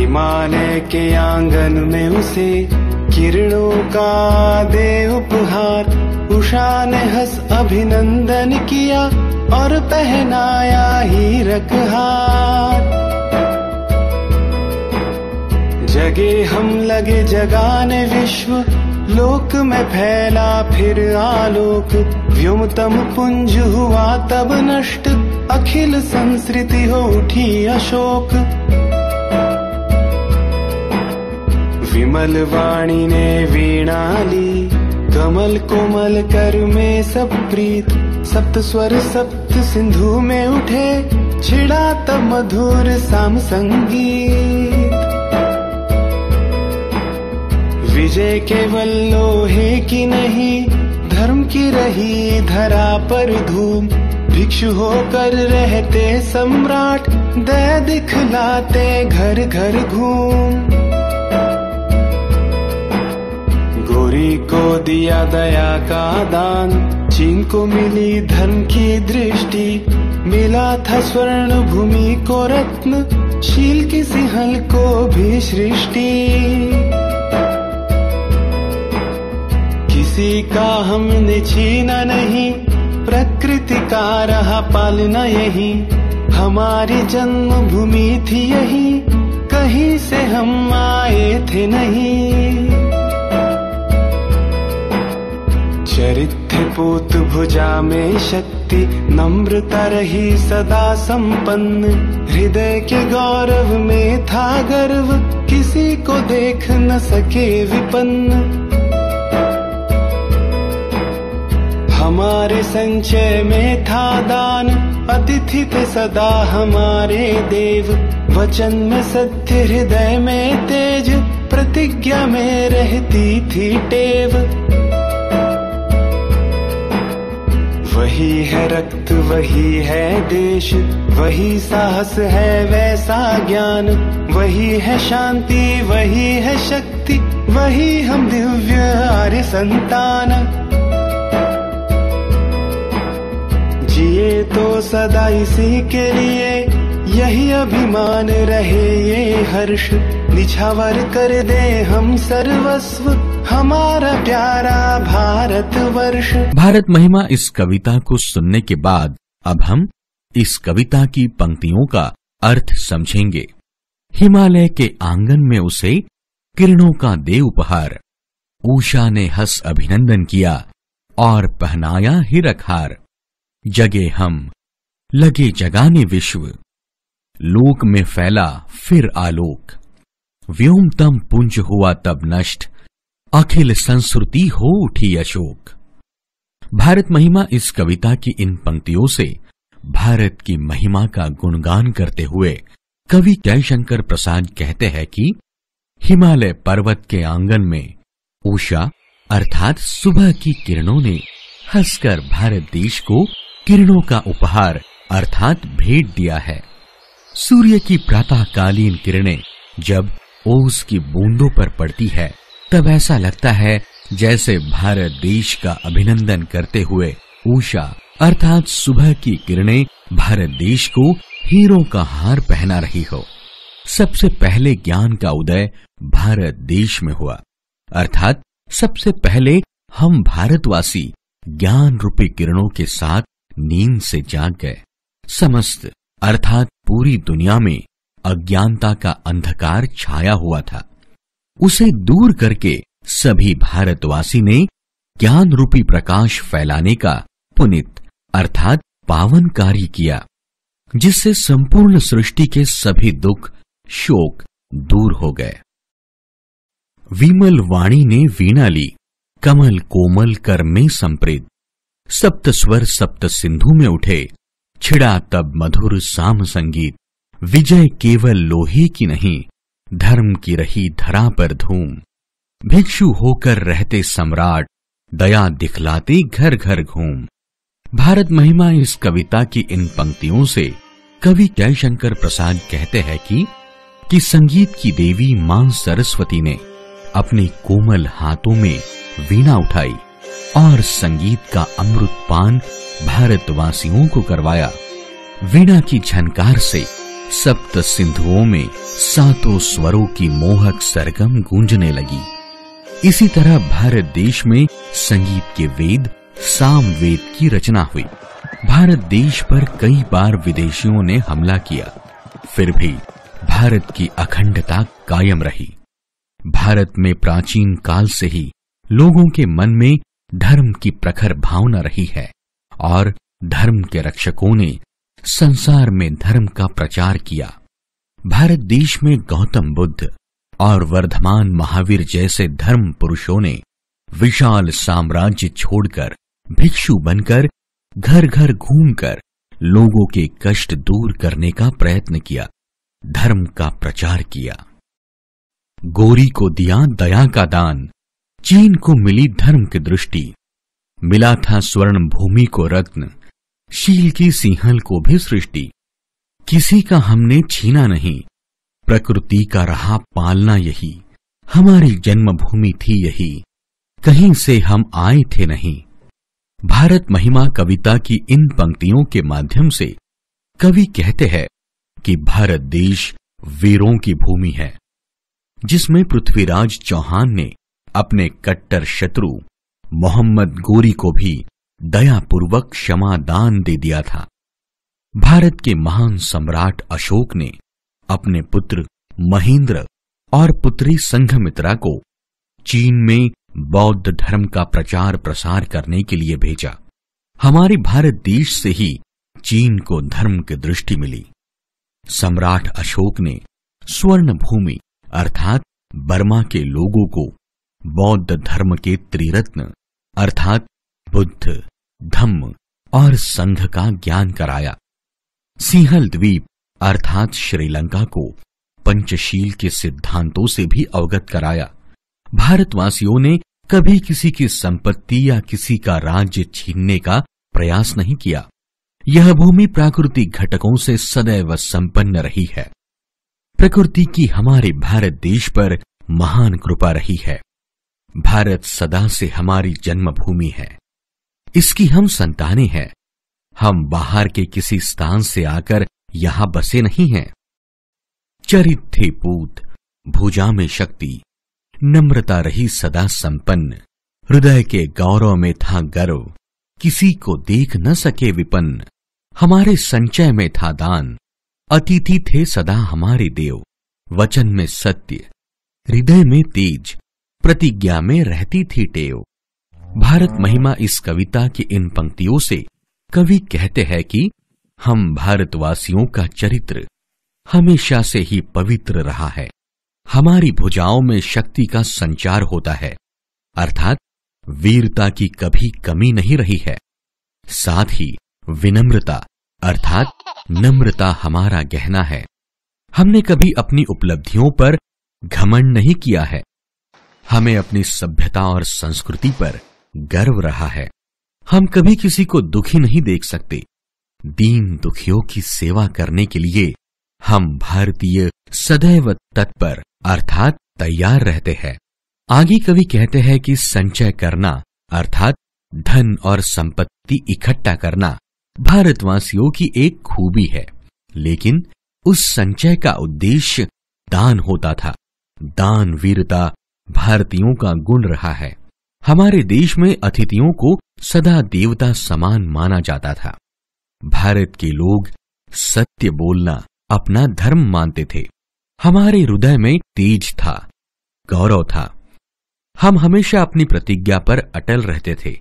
हिमालय के आँगन में उसे किरणों का दे उपहार। उषा ने हंस अभिनंदन किया और पहनाया ही हार जगे हम लगे जगाने विश्व, लोक में फैला फिर आलोक। व्योमतम पुंज हुआ तब नष्ट, अखिल संस्कृति हो उठी अशोक। विमल वाणी ने वीणा ली कमल कोमल कर में सब प्रीत, सप्त स्वर सप्त सिंधु में उठे छिड़ा तब मधुर साम संगीत। विजय केवल लोहे की नहीं, धर्म की रही धरा पर धूम, भिक्षु होकर रहते सम्राट दया दिखलाते घर घर घूम। गोरी को दिया दया का दान। चीन को मिली धर्म की दृष्टि, मिला था स्वर्ण भूमि को रत्न, शील की सिंहल को भी सृष्टि। किसी का हमने छीना नहीं, प्रकृति का रहा पालना यही। हमारी जन्मभूमि थी यही, कहीं से हम आए थे नहीं। चरित्र पूत भुजा में शक्ति, नम्रता रही सदा संपन्न। हृदय के गौरव में था गर्व, किसी को देख न सके विपन्न। हमारे संचय में था दान, अतिथि थे सदा हमारे देव। वचन में सत्य, हृदय में तेज, प्रतिज्ञा में रहती थी टेव। वही है रक्त, वही है देश, वही साहस है वैसा ज्ञान, वही है शांति, वही है शक्ति, वही हम दिव्य आर्य संतान। जिए तो सदा इसी के लिए, यही अभिमान रहे ये हर्ष, निछावर कर दे हम सर्वस्व। हमारा प्यारा भारत वर्ष भारत महिमा इस कविता को सुनने के बाद अब हम इस कविता की पंक्तियों का अर्थ समझेंगे। हिमालय के आँगन में उसे किरणों का दे उपहार। ऊषा ने हंस अभिनंदन किया और पहनाया हिरकहार। जगे हम, लगे जगाने विश्व। लोक में फैला फिर आलोक। व्योमतम पुंज हुआ तब नष्ट। अखिल संस्कृति हो उठी अशोक। भारत महिमा इस कविता की इन पंक्तियों से भारत की महिमा का गुणगान करते हुए कवि जयशंकर प्रसाद कहते हैं कि हिमालय पर्वत के आँगन में उषा अर्थात सुबह की किरणों ने हंसकर भारत देश को किरणों का उपहार अर्थात भेंट दिया है। सूर्य की प्रातःकालीन किरणें जब ओस की बूंदों पर पड़ती है तब ऐसा लगता है जैसे भारत देश का अभिनंदन करते हुए उषा अर्थात सुबह की किरणें भारत देश को हीरों का हार पहना रही हो। सबसे पहले ज्ञान का उदय भारत देश में हुआ। अर्थात सबसे पहले हम भारतवासी ज्ञान रूपी किरणों के साथ नींद से जाग गए। समस्त, अर्थात पूरी दुनिया में अज्ञानता का अंधकार छाया हुआ था। उसे दूर करके सभी भारतवासी ने ज्ञान रूपी प्रकाश फैलाने का पुनित, अर्थात पावन कार्य किया, जिससे संपूर्ण सृष्टि के सभी दुख, शोक दूर हो गए। विमल वाणी ने वीणा ली, कमल कोमल कर में संप्रेत। सप्त स्वर सप्त सिंधु में उठे, छिड़ा तब मधुर साम संगीत। विजय केवल लोहे की नहीं धर्म की रही धरा पर धूम। भिक्षु होकर रहते सम्राट, दया दिखलाते घर घर घूम। भारत महिमा इस कविता की इन पंक्तियों से, कवि जयशंकर प्रसाद कहते हैं कि कि संगीत की देवी माँ सरस्वती ने अपने कोमल हाथों में वीणा उठाई और संगीत का अमृत पान भारतवासियों को करवाया। वीणा की झनकार से सप्त सिंधुओं में सातों स्वरों की मोहक सरगम गूंजने लगी। इसी तरह भारत देश में संगीत के वेद, साम वेद की रचना हुई। भारत देश पर कई बार विदेशियों ने हमला किया। फिर भी भारत की अखंडता कायम रही। भारत में प्राचीन काल से ही लोगों के मन में धर्म की प्रखर भावना रही है और धर्म के रक्षकों ने संसार में धर्म का प्रचार किया। भारत देश में गौतम बुद्ध और वर्धमान महावीर जैसे धर्म पुरुषों ने विशाल साम्राज्य छोड़कर, भिक्षु बनकर घर घर घूमकर, लोगों के कष्ट दूर करने का प्रयत्न किया, धर्म का प्रचार किया। गोरी को दिया दया का दान, चीन को मिली धर्म की दृष्टि, मिला था स्वर्ण भूमि को रत्न। शील की सिंहल को भी सृष्टि। किसी का हमने छीना नहीं। प्रकृति का रहा पालना यही। हमारी जन्मभूमि थी यही। कहीं से हम आए थे नहीं। भारत महिमा कविता की इन पंक्तियों के माध्यम से कवि कहते हैं कि भारत देश वीरों की भूमि है, जिसमें पृथ्वीराज चौहान ने अपने कट्टर शत्रु मोहम्मद गोरी को भी दयापूर्वक क्षमा दान दे दिया था। भारत के महान सम्राट अशोक ने अपने पुत्र महेंद्र और पुत्री संघमित्रा को चीन में बौद्ध धर्म का प्रचार प्रसार करने के लिए भेजा। हमारे भारत देश से ही चीन को धर्म की दृष्टि मिली। सम्राट अशोक ने स्वर्ण भूमि अर्थात बर्मा के लोगों को बौद्ध धर्म के त्रिरत्न अर्थात बुद्ध धम्म और संघ का ज्ञान कराया। सिंहल द्वीप अर्थात श्रीलंका को पंचशील के सिद्धांतों से भी अवगत कराया। भारतवासियों ने कभी किसी की संपत्ति या किसी का राज्य छीनने का प्रयास नहीं किया। यह भूमि प्राकृतिक घटकों से सदैव संपन्न रही है। प्रकृति की हमारे भारत देश पर महान कृपा रही है। भारत सदा से हमारी जन्मभूमि है। इसकी हम संतानें हैं। हम बाहर के किसी स्थान से आकर यहाँ बसे नहीं हैं। चरित थे पूत भुजा में शक्ति, नम्रता रही सदा संपन्न, हृदय के गौरव में था गर्व, किसी को देख न सके विपन्न, हमारे संचय में था दान, अतिथि थे सदा हमारे देव, वचन में सत्य, हृदय में तेज, प्रतिज्ञा में रहती थी टेव। भारत महिमा इस कविता की इन पंक्तियों से कवि कहते हैं कि हम भारतवासियों का चरित्र हमेशा से ही पवित्र रहा है। हमारी भुजाओं में शक्ति का संचार होता है। अर्थात वीरता की कभी कमी नहीं रही है। साथ ही विनम्रता, अर्थात नम्रता हमारा गहना है। हमने कभी अपनी उपलब्धियों पर घमंड नहीं किया है। हमें अपनी सभ्यता और संस्कृति पर गर्व रहा है। हम कभी किसी को दुखी नहीं देख सकते। दीन दुखियों की सेवा करने के लिए हम भारतीय सदैव तत्पर अर्थात तैयार रहते हैं। आगे कवि कहते हैं कि संचय करना अर्थात धन और संपत्ति इकट्ठा करना भारतवासियों की एक खूबी है। लेकिन उस संचय का उद्देश्य दान होता था। दान वीरता भारतीयों का गुण रहा है। हमारे देश में अतिथियों को सदा देवता समान माना जाता था। भारत के लोग सत्य बोलना अपना धर्म मानते थे। हमारे हृदय में तेज था, गौरव था। हम हमेशा अपनी प्रतिज्ञा पर अटल रहते थे,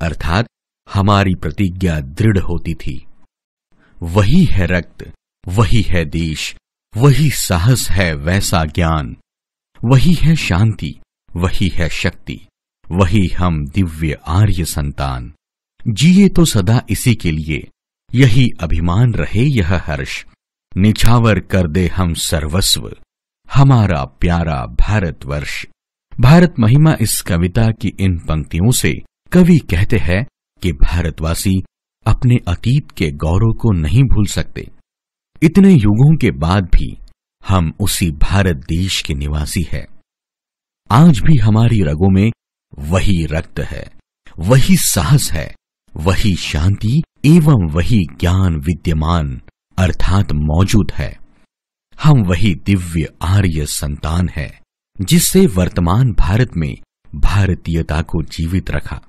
अर्थात हमारी प्रतिज्ञा दृढ़ होती थी। वही है रक्त, वही है देश, वही साहस है वैसा ज्ञान, वही है शांति, वही है शक्ति। वही हम दिव्य आर्य संतान। जिए तो सदा इसी के लिए। यही अभिमान रहे यह हर्ष। निछावर कर दे हम सर्वस्व। हमारा प्यारा भारतवर्ष। भारत महिमा इस कविता की इन पंक्तियों से कवि कहते हैं कि भारतवासी अपने अतीत के गौरव को नहीं भूल सकते। इतने युगों के बाद भी हम उसी भारत देश के निवासी हैं। आज भी हमारी रगों में वही रक्त है, वही साहस है, वही शांति एवं वही ज्ञान विद्यमान अर्थात मौजूद है। हम वही दिव्य आर्य संतान है, जिससे वर्तमान भारत में भारतीयता को जीवित रखा।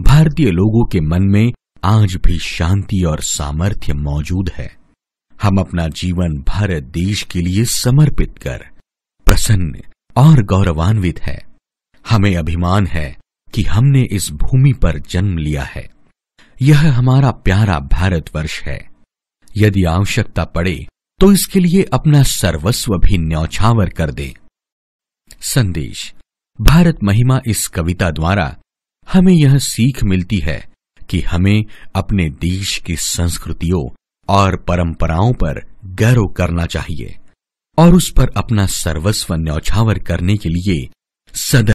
भारतीय लोगों के मन में आज भी शांति और सामर्थ्य मौजूद है। हम अपना जीवन भारत देश के लिए समर्पित कर, प्रसन्न और गौरवान्वित है। हमें अभिमान है कि हमने इस भूमि पर जन्म लिया है। यह हमारा प्यारा भारतवर्ष है। यदि आवश्यकता पड़े तो इसके लिए अपना सर्वस्व भी न्यौछावर कर दे। संदेश। भारत महिमा इस कविता द्वारा हमें यह सीख मिलती है कि हमें अपने देश की संस्कृतियों और परंपराओं पर गौरव करना चाहिए और उस पर अपना सर्वस्व न्यौछावर करने के लिए सदा